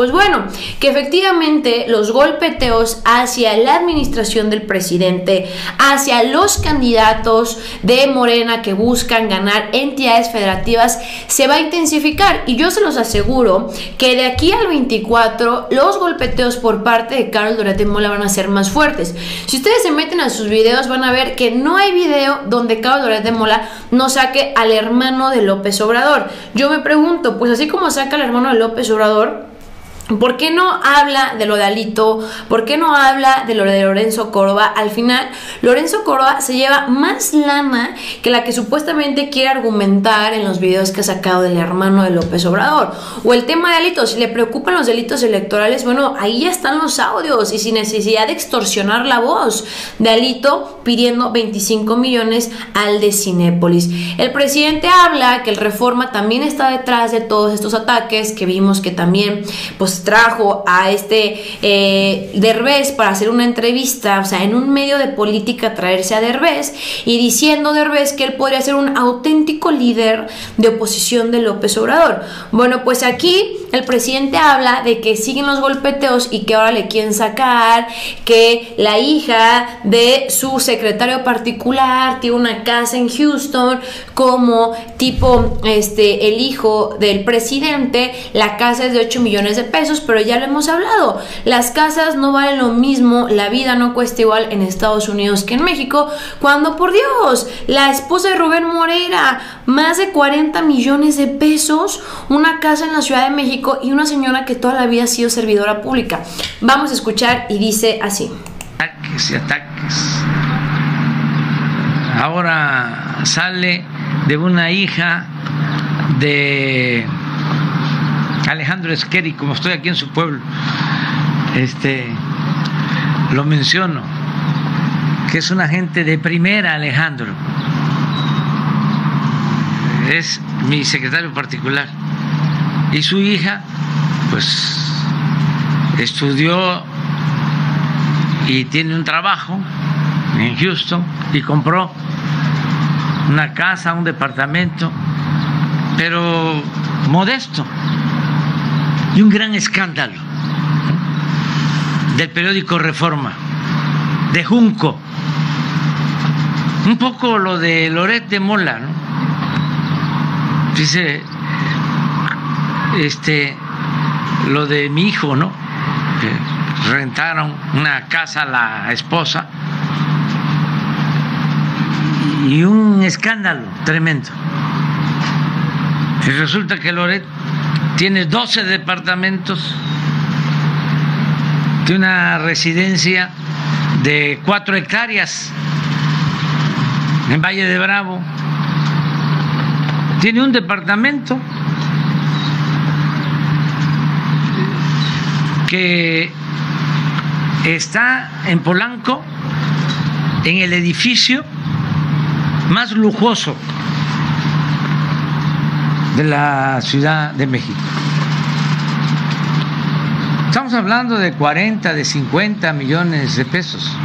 Pues bueno, que efectivamente los golpeteos hacia la administración del presidente, hacia los candidatos de Morena que buscan ganar entidades federativas, se va a intensificar. Y yo se los aseguro que de aquí al 24 los golpeteos por parte de Carlos Dorete Mola van a ser más fuertes. Si ustedes se meten a sus videos van a ver que no hay video donde Carlos Dorete Mola no saque al hermano de López Obrador. Yo me pregunto, pues así como saca al hermano de López Obrador, ¿Por qué no habla de lo de Alito? ¿Por qué no habla de lo de Lorenzo Córdoba? Al final, Lorenzo Córdoba se lleva más lana que la que supuestamente quiere argumentar en los videos que ha sacado del hermano de López Obrador. O el tema de Alito, si le preocupan los delitos electorales, bueno, ahí ya están los audios y sin necesidad de extorsionar la voz de Alito pidiendo 25 millones al de Cinépolis. El presidente habla que el Reforma también está detrás de todos estos ataques que vimos que también, pues, trajo a este eh, Derbez para hacer una entrevista, o sea, en un medio de política traerse a Derbez y diciendo Derbez que él podría ser un auténtico líder de oposición de López Obrador. Bueno, pues aquí el presidente habla de que siguen los golpeteos y que ahora le quieren sacar, que la hija de su secretario particular tiene una casa en Houston como tipo este el hijo del presidente, la casa es de 8 millones de pesos pero ya lo hemos hablado. Las casas no valen lo mismo, la vida no cuesta igual en Estados Unidos que en México, cuando por Dios, la esposa de Rubén Moreira, más de 40 millones de pesos, una casa en la Ciudad de México y una señora que toda la vida ha sido servidora pública. Vamos a escuchar y dice así. Ataques y ataques. Ahora sale de una hija de Alejandro Esqueri, como estoy aquí en su pueblo, este, lo menciono, que es un agente de primera, Alejandro. Es mi secretario particular. Y su hija, pues, estudió y tiene un trabajo en Houston y compró una casa, un departamento, pero modesto y un gran escándalo del periódico Reforma, de Junco, un poco lo de Loret de Mola, ¿no? Dice, este, lo de mi hijo, ¿no? Que rentaron una casa a la esposa y un escándalo tremendo. Y resulta que Loret tiene 12 departamentos, tiene una residencia de 4 hectáreas en Valle de Bravo, tiene un departamento que está en Polanco, en el edificio más lujoso de la Ciudad de México. Estamos hablando de 40, de 50 millones de pesos.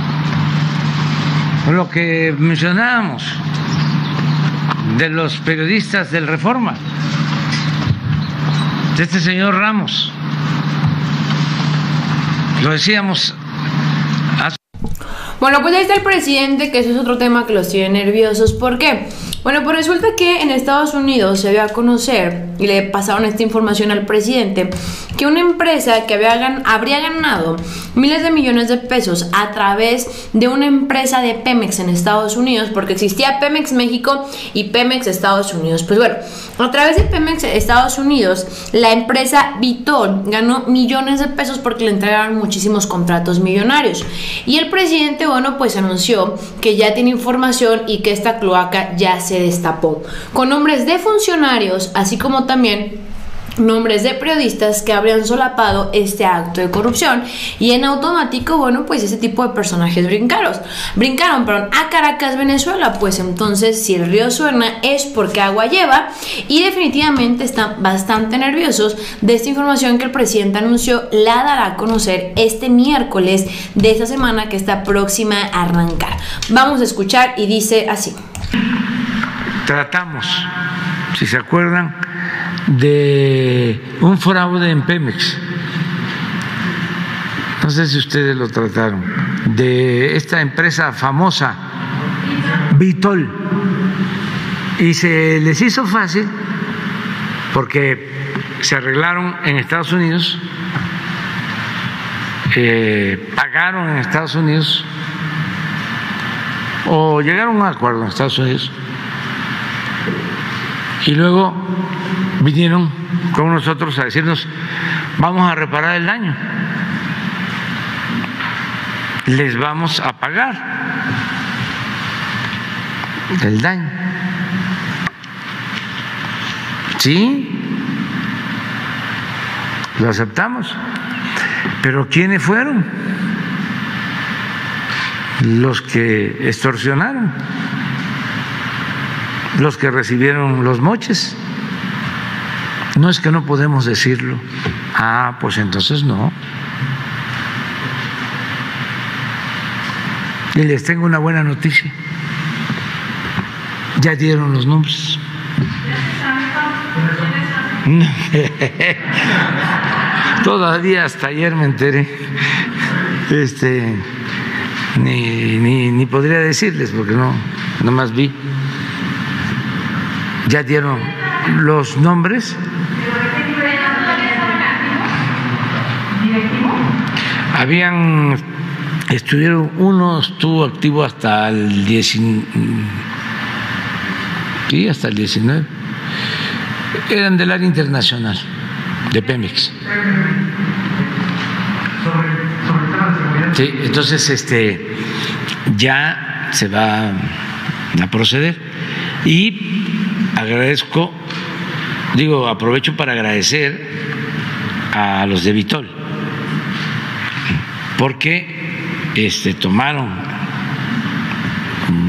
Lo que mencionábamos de los periodistas del Reforma, de este señor Ramos. Lo decíamos bueno, pues ahí está el presidente, que eso es otro tema que los tiene nerviosos. ¿Por qué? Bueno, pues resulta que en Estados Unidos se dio a conocer, y le pasaron esta información al presidente, que una empresa que había habría ganado miles de millones de pesos a través de una empresa de Pemex en Estados Unidos, porque existía Pemex México y Pemex Estados Unidos. Pues bueno, a través de Pemex Estados Unidos, la empresa Vitol ganó millones de pesos porque le entregaron muchísimos contratos millonarios. Y el presidente, bueno, pues anunció que ya tiene información y que esta cloaca ya se destapó, con nombres de funcionarios, así como también nombres de periodistas que habrían solapado este acto de corrupción. Y en automático, bueno, pues ese tipo de personajes brincaron, brincaron, perdón, a Caracas, Venezuela, pues entonces si el río suena es porque agua lleva. Y definitivamente están bastante nerviosos de esta información que el presidente anunció la dará a conocer este miércoles de esta semana que está próxima a arrancar. Vamos a escuchar y dice así tratamos, si se acuerdan, de un fraude en Pemex. No sé si ustedes lo trataron, de esta empresa famosa, Vitol, y se les hizo fácil porque se arreglaron en Estados Unidos, eh, pagaron en Estados Unidos o llegaron a un acuerdo en Estados Unidos y luego vinieron con nosotros a decirnos vamos a reparar el daño les vamos a pagar el daño. Sí, lo aceptamos. Pero ¿quiénes fueron? Los que extorsionaron, los que recibieron los moches. No es que no podemos decirlo. Ah, pues entonces no. Y les tengo una buena noticia. Ya dieron los nombres. Todavía hasta ayer me enteré. Este, ni, ni, ni podría decirles porque no, nomás vi. Ya dieron los nombres. Habían Estuvieron, uno estuvo activo hasta el 19, sí, hasta el 19. Eran del área internacional, de Pemex. Sí, entonces este ya se va a proceder y agradezco, digo, aprovecho para agradecer a los de Vitol, porque este, tomaron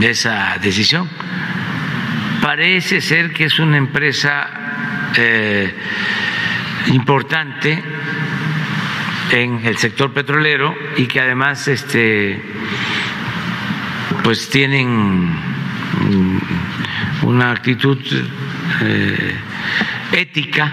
esa decisión. Parece ser que es una empresa eh, importante en el sector petrolero y que además este, pues tienen una actitud eh, ética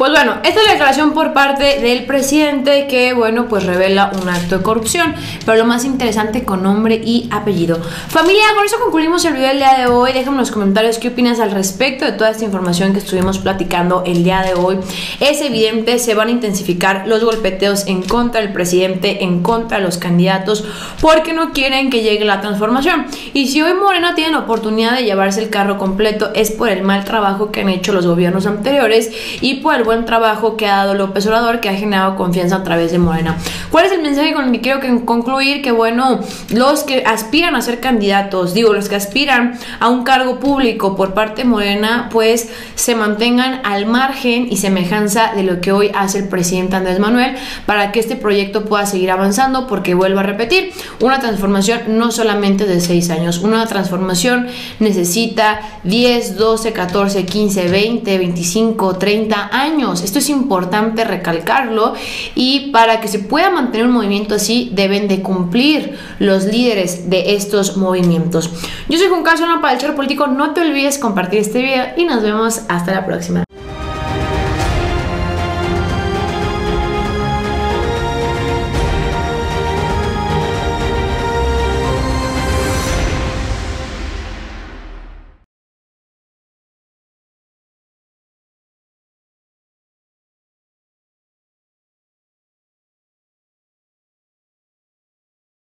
pues bueno, esta es la declaración por parte del presidente que, bueno, pues revela un acto de corrupción, pero lo más interesante con nombre y apellido. Familia, con eso concluimos el video del día de hoy. Déjame en los comentarios qué opinas al respecto de toda esta información que estuvimos platicando el día de hoy. Es evidente, se van a intensificar los golpeteos en contra del presidente, en contra de los candidatos, porque no quieren que llegue la transformación. Y si hoy Morena tiene la oportunidad de llevarse el carro completo, es por el mal trabajo que han hecho los gobiernos anteriores y por el buen trabajo que ha dado López Obrador, que ha generado confianza a través de Morena. ¿Cuál es el mensaje con el que quiero concluir? Que bueno, los que aspiran a ser candidatos, digo, los que aspiran a un cargo público por parte de Morena, pues se mantengan al margen y semejanza de lo que hoy hace el presidente Andrés Manuel para que este proyecto pueda seguir avanzando, porque vuelvo a repetir, una transformación no solamente de seis años, una transformación necesita 10, 12, 14, 15, 20, 25, 30 años esto es importante recalcarlo y para que se pueda mantener un movimiento así deben de cumplir los líderes de estos movimientos. Yo soy Juan Carlos para el Chorro Político. No te olvides compartir este video y nos vemos hasta la próxima.